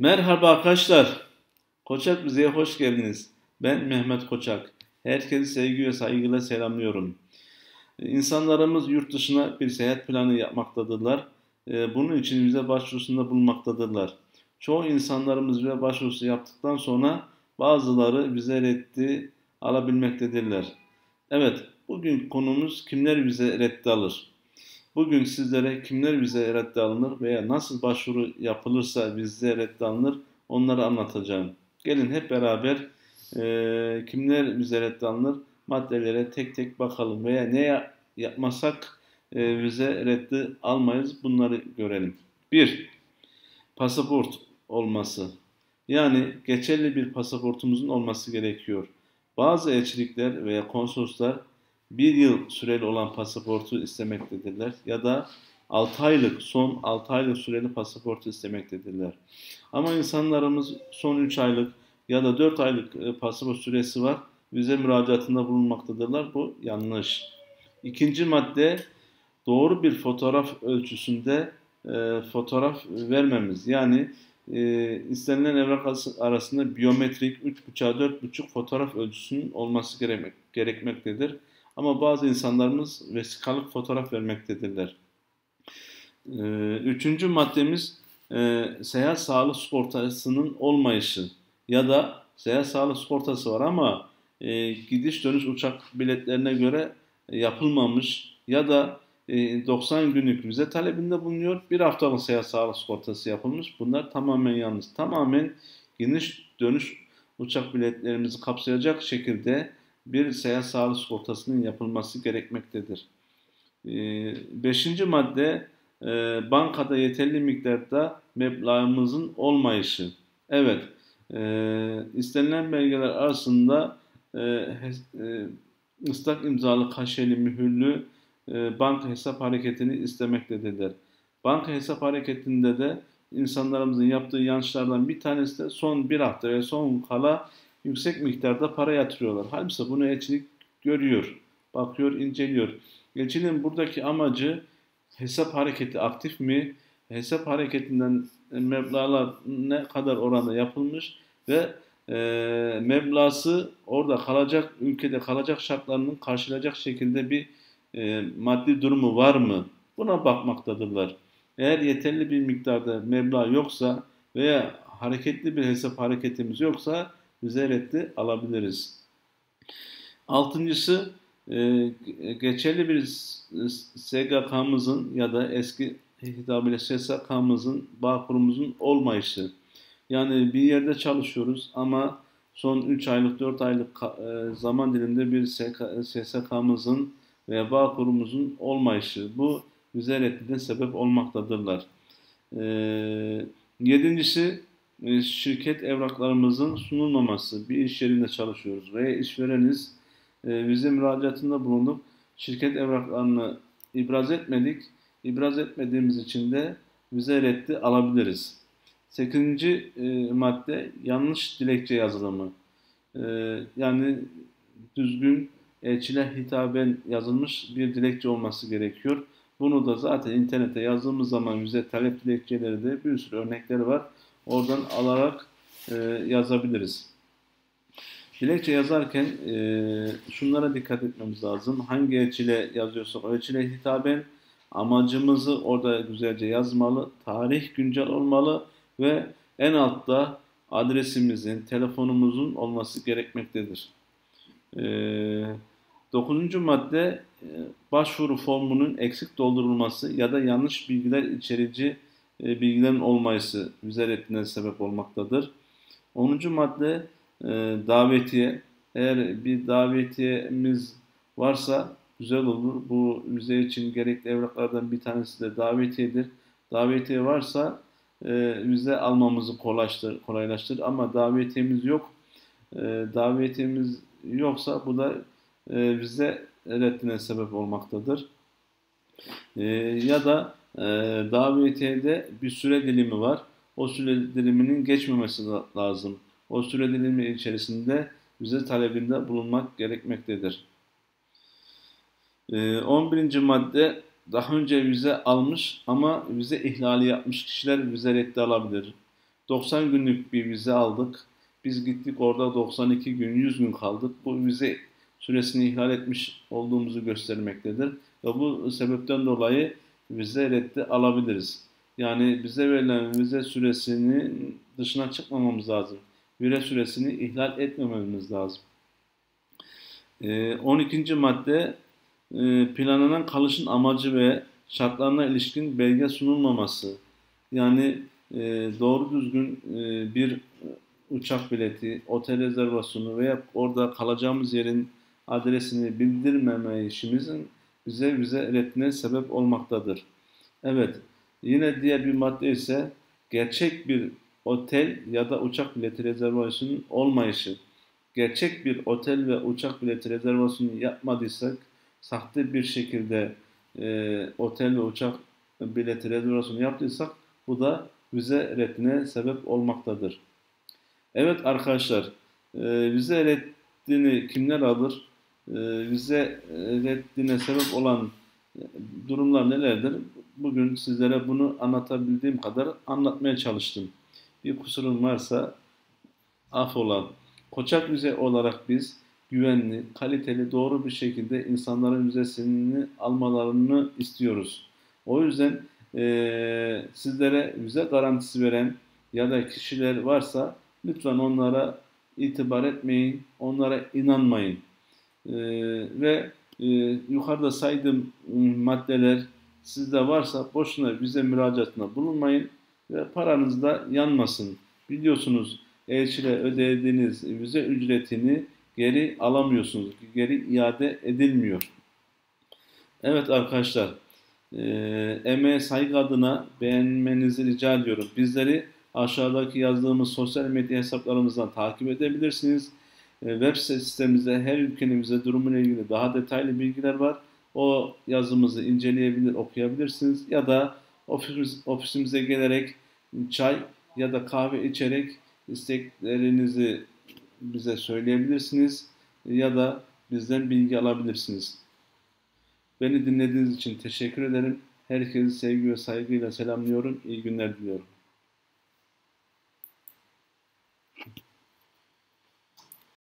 Merhaba arkadaşlar. Koçak Müze'ye hoş geldiniz. Ben Mehmet Koçak. Herkesi sevgi ve saygıyla selamlıyorum. İnsanlarımız yurt dışına bir seyahat planı yapmaktadırlar. Ee, bunun için vize başvurusunda bulunmaktadırlar. Çoğu insanlarımız vize başvurusu yaptıktan sonra bazıları vize reddi alabilmektedirler. Evet, bugün konumuz kimler vize reddi alır? Bugün sizlere kimler vize reddi alınır veya nasıl başvuru yapılırsa vize reddi alınır onları anlatacağım. Gelin hep beraber e, kimler vize reddi alınır maddelere tek tek bakalım veya ne yapmasak e, vize reddi almayız bunları görelim. 1. Pasaport olması. Yani geçerli bir pasaportumuzun olması gerekiyor. Bazı elçilikler veya konsoloslar bir yıl süreli olan pasaportu istemektedirler ya da 6 aylık son 6 aylık süreli pasaportu istemektedirler. Ama insanlarımız son 3 aylık ya da 4 aylık e, pasaport süresi var. Vize müracaatında bulunmaktadırlar. Bu yanlış. İkinci madde doğru bir fotoğraf ölçüsünde e, fotoğraf vermemiz. Yani e, istenilen evrak arasında biyometrik 3.5'a 4.5 fotoğraf ölçüsünün olması gerekmek, gerekmektedir. Ama bazı insanlarımız vesikalık fotoğraf vermektedirler. Ee, üçüncü maddemiz e, seyahat sağlık sigortasının olmayışı ya da seyahat sağlık sigortası var ama e, gidiş dönüş uçak biletlerine göre yapılmamış ya da 90 e, günlük vize talebinde bulunuyor. Bir haftalık seyahat sağlık sigortası yapılmış. Bunlar tamamen yanlış. Tamamen gidiş dönüş uçak biletlerimizi kapsayacak şekilde bir seyahat sağlık sigortasının yapılması gerekmektedir. Ee, beşinci madde e, bankada yeterli miktarda meblağımızın olmayışı. Evet, e, istenilen belgeler arasında e, ıslak imzalı kaşeli mühürlü banka hesap hareketini istemektedirler. Banka hesap hareketinde de insanlarımızın yaptığı yanlışlardan bir tanesi de son bir hafta ve son kala yüksek miktarda para yatırıyorlar. Halbuki bunu elçilik görüyor, bakıyor, inceliyor. Elçinin buradaki amacı hesap hareketi aktif mi? Hesap hareketinden meblağlar ne kadar oranda yapılmış ve e, meblası orada kalacak, ülkede kalacak şartlarının karşılayacak şekilde bir e, maddi durumu var mı? Buna bakmaktadırlar. Eğer yeterli bir miktarda meblağ yoksa veya hareketli bir hesap hareketimiz yoksa reddi alabiliriz. Altıncısı e, geçerli bir SGK'mızın ya da eski hitabıyla SSK'mızın, bağ kurumumuzun olmayışı. Yani bir yerde çalışıyoruz ama son 3 aylık 4 aylık e, zaman diliminde bir SSK'mızın veya bağ kurumumuzun olmayışı. Bu bize reddine sebep olmaktadırlar. E, yedincisi şirket evraklarımızın sunulmaması, bir iş yerinde çalışıyoruz veya işvereniz e, vize müracaatında bulunduk, şirket evraklarını ibraz etmedik, ibraz etmediğimiz için de vize reddi alabiliriz. Sekizinci e, madde yanlış dilekçe yazılımı. E, yani düzgün elçiler hitaben yazılmış bir dilekçe olması gerekiyor. Bunu da zaten internete yazdığımız zaman vize talep dilekçeleri de bir sürü örnekleri var. Oradan alarak e, yazabiliriz. Dilekçe yazarken e, şunlara dikkat etmemiz lazım. Hangi elçiyle yazıyorsak o elçiyle hitaben amacımızı orada güzelce yazmalı. Tarih güncel olmalı ve en altta adresimizin, telefonumuzun olması gerekmektedir. E, dokuzuncu madde e, başvuru formunun eksik doldurulması ya da yanlış bilgiler içerici e, bilgilerin olmayısı vize reddine sebep olmaktadır. 10. madde e, davetiye. Eğer bir davetiyemiz varsa güzel olur. Bu vize için gerekli evraklardan bir tanesi de davetiyedir. Davetiye varsa e, vize almamızı kolaylaştır, kolaylaştırır ama davetiyemiz yok. E, davetiyemiz yoksa bu da e, vize reddine sebep olmaktadır. E, ya da davetiyede bir süre dilimi var. O süre diliminin geçmemesi lazım. O süre dilimi içerisinde vize talebinde bulunmak gerekmektedir. E, 11. madde daha önce vize almış ama vize ihlali yapmış kişiler vize reddi alabilir. 90 günlük bir vize aldık. Biz gittik orada 92 gün, 100 gün kaldık. Bu vize süresini ihlal etmiş olduğumuzu göstermektedir. Ve bu sebepten dolayı vize reddi alabiliriz. Yani bize verilen vize süresinin dışına çıkmamamız lazım. Vize süresini ihlal etmememiz lazım. 12. Ee, madde e, planlanan kalışın amacı ve şartlarına ilişkin belge sunulmaması. Yani e, doğru düzgün e, bir uçak bileti, otel rezervasyonu veya orada kalacağımız yerin adresini bildirmeme işimizin vize reddine sebep olmaktadır. Evet, yine diğer bir madde ise gerçek bir otel ya da uçak bileti rezervasyonunun olmayışı. Gerçek bir otel ve uçak bileti rezervasyonu yapmadıysak, sahte bir şekilde e, otel ve uçak bileti rezervasyonu yaptıysak bu da vize reddine sebep olmaktadır. Evet arkadaşlar, e, vize reddini kimler alır? E, vize reddine sebep olan durumlar nelerdir? Bugün sizlere bunu anlatabildiğim kadar anlatmaya çalıştım. Bir kusurum varsa affola. Koçak vize olarak biz güvenli, kaliteli, doğru bir şekilde insanların vizesini almalarını istiyoruz. O yüzden e, sizlere vize garantisi veren ya da kişiler varsa lütfen onlara itibar etmeyin, onlara inanmayın. E, ve e, yukarıda saydığım maddeler sizde varsa boşuna vize müracaatına bulunmayın ve paranız da yanmasın. Biliyorsunuz elçile ödediğiniz vize ücretini geri alamıyorsunuz. Geri iade edilmiyor. Evet arkadaşlar, e, emeğe saygı adına beğenmenizi rica ediyorum. Bizleri aşağıdaki yazdığımız sosyal medya hesaplarımızdan takip edebilirsiniz. E, web sitemizde her ülkenin vize durumuyla ilgili daha detaylı bilgiler var. O yazımızı inceleyebilir, okuyabilirsiniz. Ya da ofisimiz, ofisimize gelerek çay ya da kahve içerek isteklerinizi bize söyleyebilirsiniz ya da bizden bilgi alabilirsiniz. Beni dinlediğiniz için teşekkür ederim. Herkesi sevgi ve saygıyla selamlıyorum. İyi günler diliyorum.